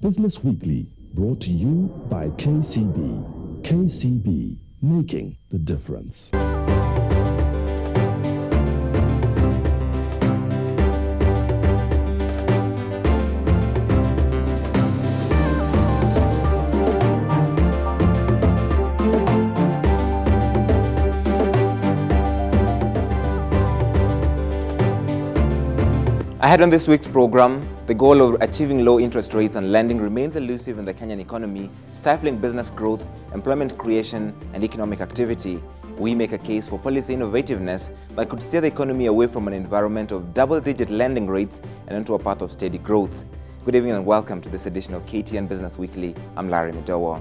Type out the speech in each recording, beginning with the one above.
Business Weekly, brought to you by KCB. KCB, making the difference. I had on this week's program, the goal of achieving low interest rates and lending remains elusive in the Kenyan economy, stifling business growth, employment creation, and economic activity. We make a case for policy innovativeness that could steer the economy away from an environment of double-digit lending rates and into a path of steady growth. Good evening and welcome to this edition of KTN Business Weekly. I'm Larry Madowo.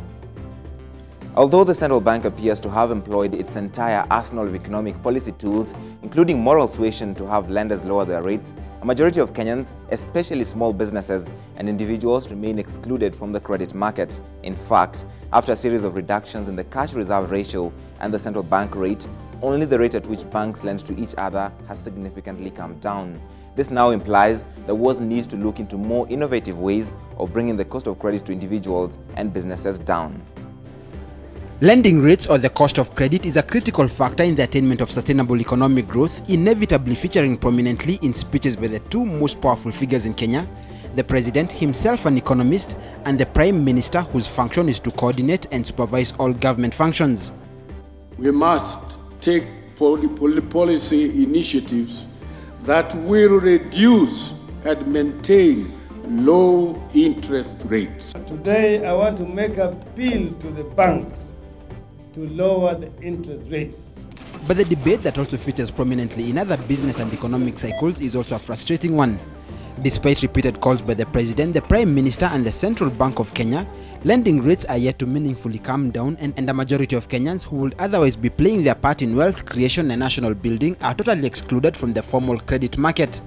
Although the central bank appears to have employed its entire arsenal of economic policy tools, including moral suasion to have lenders lower their rates, a majority of Kenyans, especially small businesses and individuals, remain excluded from the credit market. In fact, after a series of reductions in the cash reserve ratio and the central bank rate, only the rate at which banks lend to each other has significantly come down. This now implies there was need to look into more innovative ways of bringing the cost of credit to individuals and businesses down. Lending rates or the cost of credit is a critical factor in the attainment of sustainable economic growth, inevitably featuring prominently in speeches by the two most powerful figures in Kenya, the president, himself an economist, and the prime minister whose function is to coordinate and supervise all government functions. We must take policy initiatives that will reduce and maintain low interest rates. Today, I want to make a appeal to the banks to lower the interest rates. But the debate that also features prominently in other business and economic cycles is also a frustrating one. Despite repeated calls by the President, the Prime Minister and the Central Bank of Kenya, lending rates are yet to meaningfully come down and, and a majority of Kenyans who would otherwise be playing their part in wealth creation and national building are totally excluded from the formal credit market.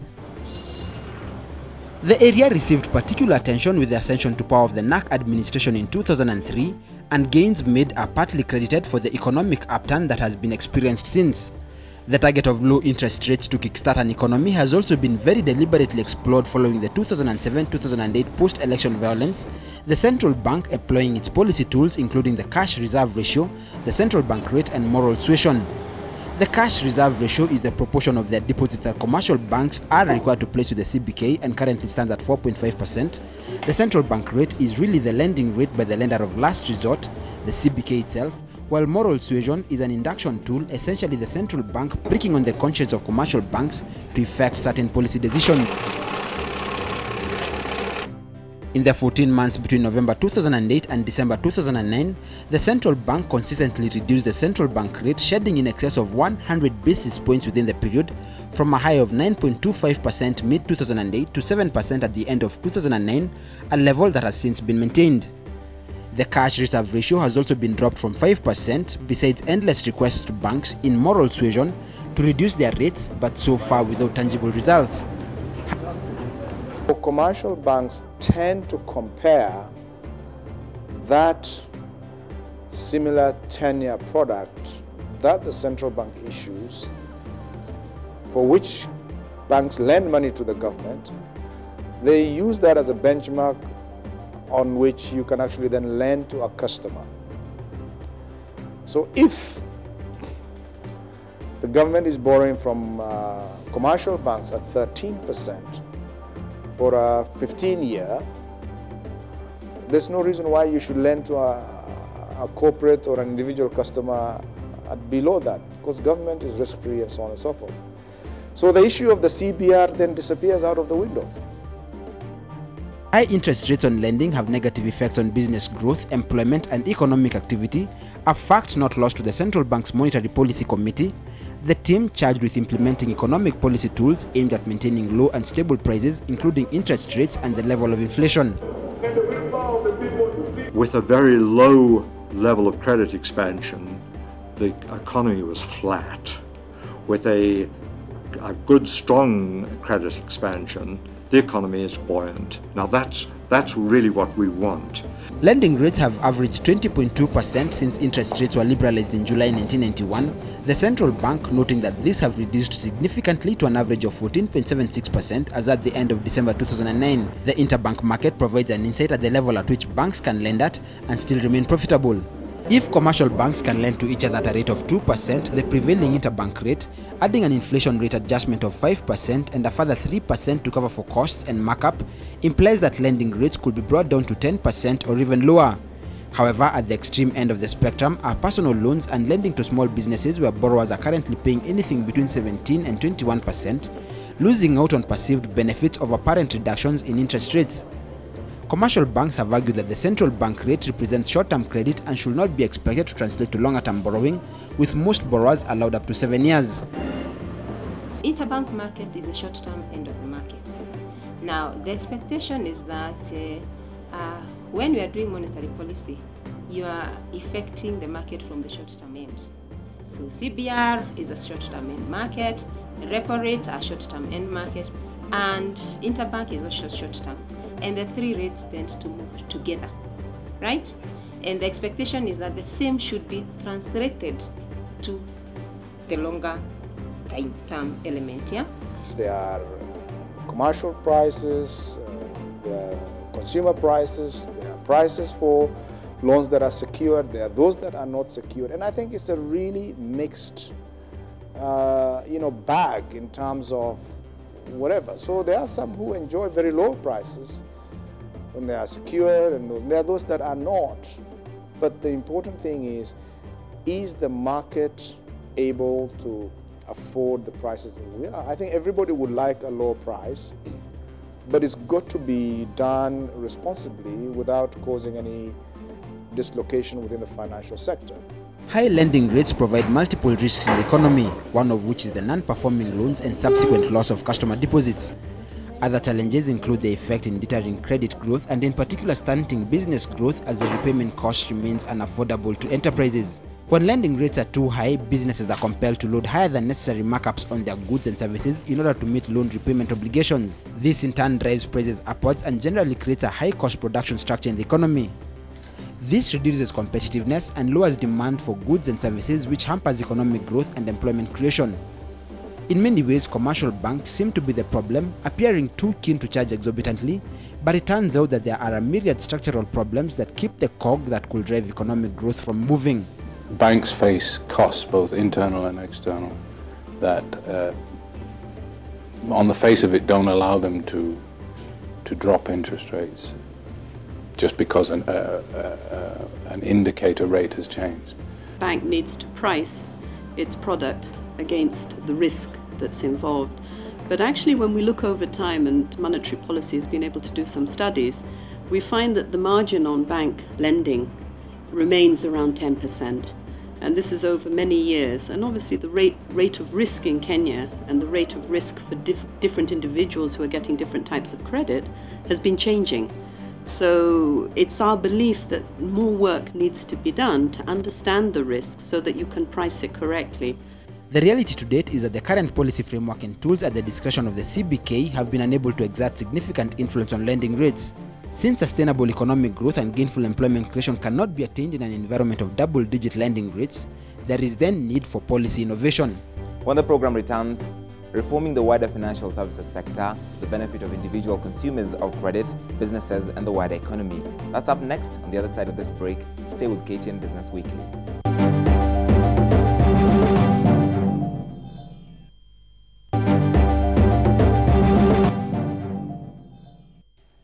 The area received particular attention with the ascension to power of the NARC administration in 2003 and gains made are partly credited for the economic upturn that has been experienced since. The target of low interest rates to kickstart an economy has also been very deliberately explored following the 2007-2008 post-election violence, the central bank employing its policy tools including the cash reserve ratio, the central bank rate and moral suasion. The cash reserve ratio is the proportion of the deposits that commercial banks are required to place with the CBK and currently stands at 4.5%. The central bank rate is really the lending rate by the lender of last resort, the CBK itself, while moral suasion is an induction tool, essentially the central bank pricking on the conscience of commercial banks to effect certain policy decisions. In the 14 months between November 2008 and December 2009, the central bank consistently reduced the central bank rate, shedding in excess of 100 basis points within the period, from a high of 9.25% mid 2008 to 7% at the end of 2009, a level that has since been maintained. The cash reserve ratio has also been dropped from 5%, besides endless requests to banks in moral suasion to reduce their rates, but so far without tangible results. Commercial banks tend to compare that similar 10-year product that the central bank issues, for which banks lend money to the government, they use that as a benchmark on which you can actually then lend to a customer. So if the government is borrowing from uh, commercial banks at 13 percent, for a 15 year, there's no reason why you should lend to a, a corporate or an individual customer at below that because government is risk-free and so on and so forth. So the issue of the CBR then disappears out of the window. High interest rates on lending have negative effects on business growth, employment and economic activity, a fact not lost to the Central Bank's Monetary Policy Committee, the team charged with implementing economic policy tools aimed at maintaining low and stable prices, including interest rates and the level of inflation. With a very low level of credit expansion, the economy was flat. With a, a good, strong credit expansion, the economy is buoyant. Now that's, that's really what we want. Lending rates have averaged 20.2% since interest rates were liberalized in July 1991, the central bank noting that these have reduced significantly to an average of 14.76% as at the end of December 2009. The interbank market provides an insight at the level at which banks can lend at and still remain profitable. If commercial banks can lend to each other at a rate of 2%, the prevailing interbank rate, adding an inflation rate adjustment of 5% and a further 3% to cover for costs and markup, implies that lending rates could be brought down to 10% or even lower. However, at the extreme end of the spectrum are personal loans and lending to small businesses where borrowers are currently paying anything between 17 and 21%, losing out on perceived benefits of apparent reductions in interest rates. Commercial banks have argued that the central bank rate represents short-term credit and should not be expected to translate to longer-term borrowing, with most borrowers allowed up to seven years. Interbank market is a short-term end of the market. Now, the expectation is that uh, uh, when we are doing monetary policy, you are affecting the market from the short-term end. So CBR is a short-term end market, repo rate a short-term end market, and interbank is also short-term. And the three rates tend to move together, right? And the expectation is that the same should be translated to the longer time term element, yeah? There are commercial prices, uh, there are consumer prices, there are prices for loans that are secured, there are those that are not secured. And I think it's a really mixed, uh, you know, bag in terms of whatever. So there are some who enjoy very low prices when they are secured, and there are those that are not. But the important thing is, is the market able to afford the prices that we are? I think everybody would like a lower price, but it's got to be done responsibly without causing any dislocation within the financial sector. High lending rates provide multiple risks in the economy, one of which is the non-performing loans and subsequent loss of customer deposits. Other challenges include the effect in deterring credit growth and in particular stunting business growth as the repayment cost remains unaffordable to enterprises. When lending rates are too high, businesses are compelled to load higher than necessary markups on their goods and services in order to meet loan repayment obligations. This in turn drives prices upwards and generally creates a high cost production structure in the economy. This reduces competitiveness and lowers demand for goods and services which hampers economic growth and employment creation. In many ways, commercial banks seem to be the problem, appearing too keen to charge exorbitantly, but it turns out that there are a myriad structural problems that keep the cog that could drive economic growth from moving. Banks face costs, both internal and external, that uh, on the face of it don't allow them to, to drop interest rates just because an, uh, uh, an indicator rate has changed. Bank needs to price its product against the risk that's involved. But actually, when we look over time, and monetary policy has been able to do some studies, we find that the margin on bank lending remains around 10%. And this is over many years. And obviously, the rate, rate of risk in Kenya and the rate of risk for diff different individuals who are getting different types of credit has been changing. So it's our belief that more work needs to be done to understand the risk so that you can price it correctly. The reality to date is that the current policy framework and tools at the discretion of the CBK have been unable to exert significant influence on lending rates. Since sustainable economic growth and gainful employment creation cannot be attained in an environment of double-digit lending rates, there is then need for policy innovation. When the program returns, reforming the wider financial services sector to the benefit of individual consumers of credit, businesses, and the wider economy. That's up next on the other side of this break. Stay with KTN Business Weekly.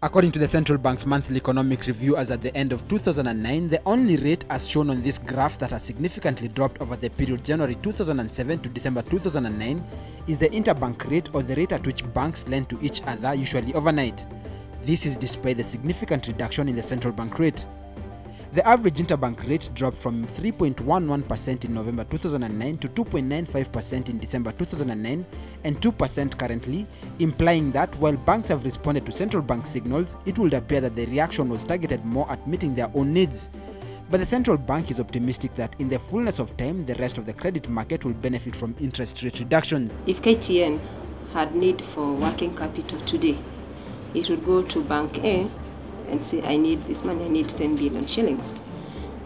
According to the central bank's monthly economic review as at the end of 2009, the only rate as shown on this graph that has significantly dropped over the period January 2007 to December 2009 is the interbank rate or the rate at which banks lend to each other, usually overnight. This is despite the significant reduction in the central bank rate. The average interbank rate dropped from 3.11% in November 2009 to 2.95% in December 2009 and 2% currently, implying that while banks have responded to central bank signals, it would appear that the reaction was targeted more at meeting their own needs. But the central bank is optimistic that in the fullness of time, the rest of the credit market will benefit from interest rate reductions. If KTN had need for working capital today, it would go to Bank A and say, I need this money, I need 10 billion shillings.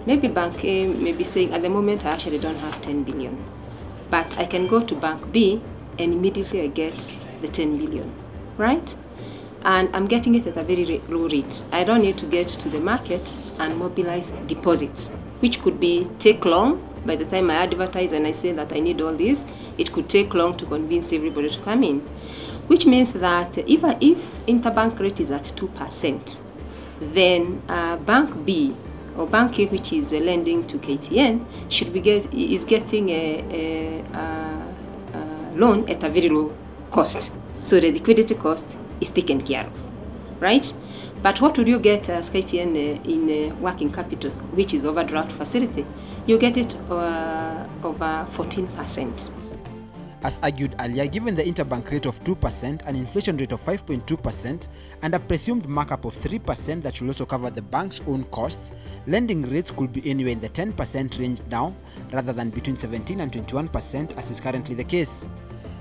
Maybe Bank A may be saying, at the moment, I actually don't have 10 billion. But I can go to Bank B and immediately I get the 10 billion, right? And I'm getting it at a very low rate. I don't need to get to the market and mobilize deposits, which could be take long. By the time I advertise and I say that I need all this, it could take long to convince everybody to come in. Which means that even if interbank rate is at 2%, then uh, Bank B or Bank A, which is uh, lending to KTN, should be get, is getting a, a, a loan at a very low cost. So the liquidity cost is taken care of, right? But what would you get as KTN uh, in uh, working capital, which is overdraft facility? You get it uh, over 14%. As argued earlier, given the interbank rate of 2%, an inflation rate of 5.2%, and a presumed markup of 3% that should also cover the bank's own costs, lending rates could be anywhere in the 10% range now, rather than between 17 and 21% as is currently the case.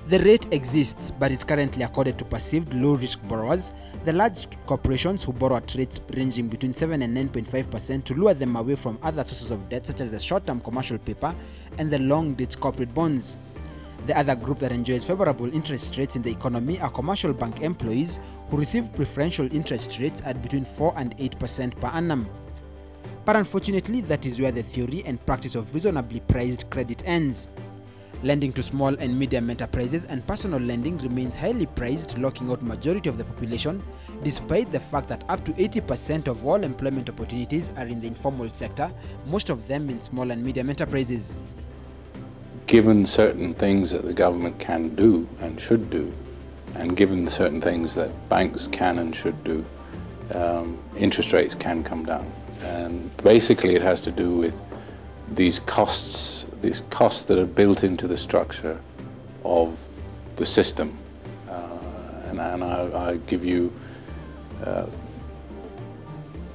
The rate exists, but is currently accorded to perceived low-risk borrowers, the large corporations who borrow at rates ranging between 7 and 9.5% to lure them away from other sources of debt such as the short-term commercial paper and the long-date corporate bonds. The other group that enjoys favorable interest rates in the economy are commercial bank employees who receive preferential interest rates at between 4 and 8% per annum. But unfortunately, that is where the theory and practice of reasonably priced credit ends. Lending to small and medium enterprises and personal lending remains highly priced, locking out majority of the population, despite the fact that up to 80% of all employment opportunities are in the informal sector, most of them in small and medium enterprises given certain things that the government can do and should do, and given certain things that banks can and should do, um, interest rates can come down. And basically it has to do with these costs, these costs that are built into the structure of the system. Uh, and, and I, I, give you uh,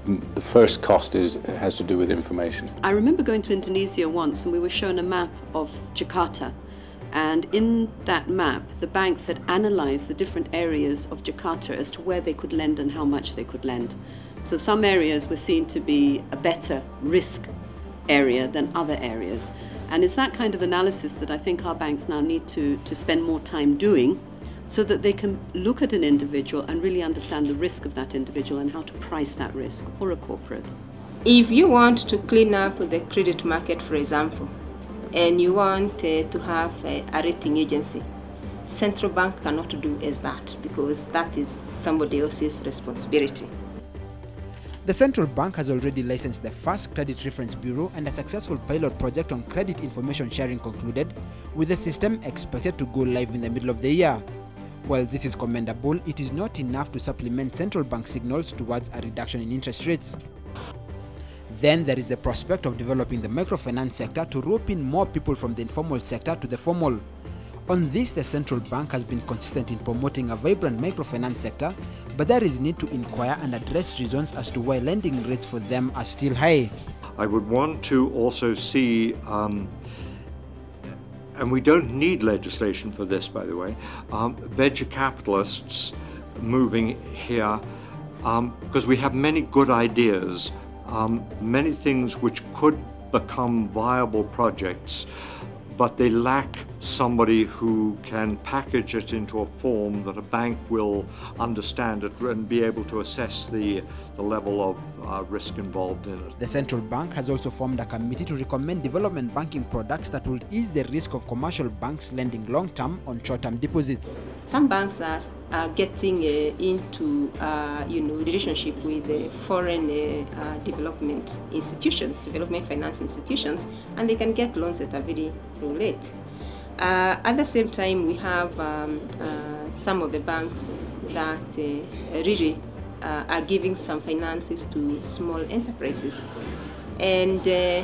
the first cost is has to do with information. I remember going to Indonesia once and we were shown a map of Jakarta. And in that map, the banks had analyzed the different areas of Jakarta as to where they could lend and how much they could lend. So some areas were seen to be a better risk area than other areas. And it's that kind of analysis that I think our banks now need to, to spend more time doing so that they can look at an individual and really understand the risk of that individual and how to price that risk or a corporate. If you want to clean up the credit market, for example, and you want uh, to have a, a rating agency, central bank cannot do as that because that is somebody else's responsibility. The central bank has already licensed the first credit reference bureau and a successful pilot project on credit information sharing concluded, with the system expected to go live in the middle of the year. While this is commendable, it is not enough to supplement central bank signals towards a reduction in interest rates. Then there is the prospect of developing the microfinance sector to rope in more people from the informal sector to the formal. On this, the central bank has been consistent in promoting a vibrant microfinance sector, but there is need to inquire and address reasons as to why lending rates for them are still high. I would want to also see um, and we don't need legislation for this, by the way, um, venture capitalists moving here um, because we have many good ideas, um, many things which could become viable projects, but they lack somebody who can package it into a form that a bank will understand it and be able to assess the, the level of uh, risk involved in it. The central bank has also formed a committee to recommend development banking products that will ease the risk of commercial banks lending long-term on short-term deposits. Some banks are, are getting uh, into uh, you know relationship with uh, foreign uh, uh, development institutions, development finance institutions, and they can get loans at a very low rate. Uh, at the same time, we have um, uh, some of the banks that uh, really uh, are giving some finances to small enterprises. And uh,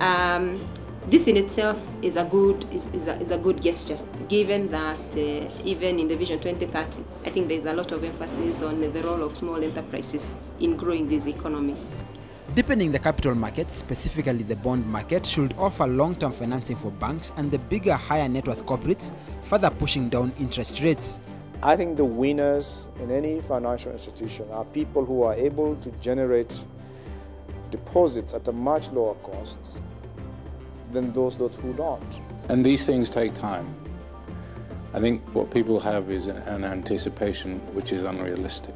um, this in itself is a good, is, is, a, is a good gesture, given that uh, even in the Vision 2030, I think there's a lot of emphasis on the role of small enterprises in growing this economy. Deepening the capital market, specifically the bond market, should offer long-term financing for banks and the bigger, higher net worth corporates, further pushing down interest rates. I think the winners in any financial institution are people who are able to generate deposits at a much lower cost than those that who don't. And these things take time. I think what people have is an anticipation which is unrealistic.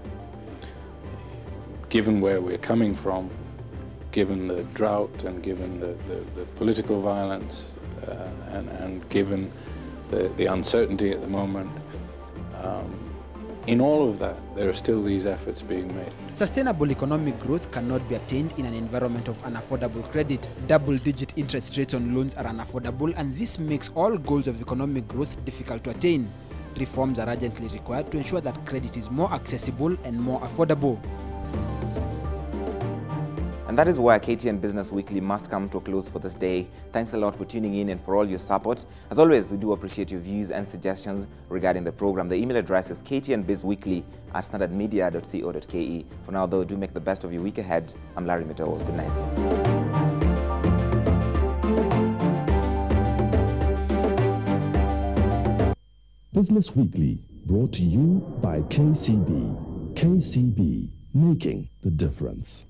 Given where we're coming from, given the drought and given the, the, the political violence uh, and, and given the, the uncertainty at the moment, um, in all of that, there are still these efforts being made. Sustainable economic growth cannot be attained in an environment of unaffordable credit. Double-digit interest rates on loans are unaffordable and this makes all goals of economic growth difficult to attain. Reforms are urgently required to ensure that credit is more accessible and more affordable. And that is why KTN Business Weekly must come to a close for this day. Thanks a lot for tuning in and for all your support. As always, we do appreciate your views and suggestions regarding the program. The email address is ktnbizweekly at standardmedia.co.ke. For now, though, do make the best of your week ahead. I'm Larry Madowo. Good night. Business Weekly, brought to you by KCB. KCB, making the difference.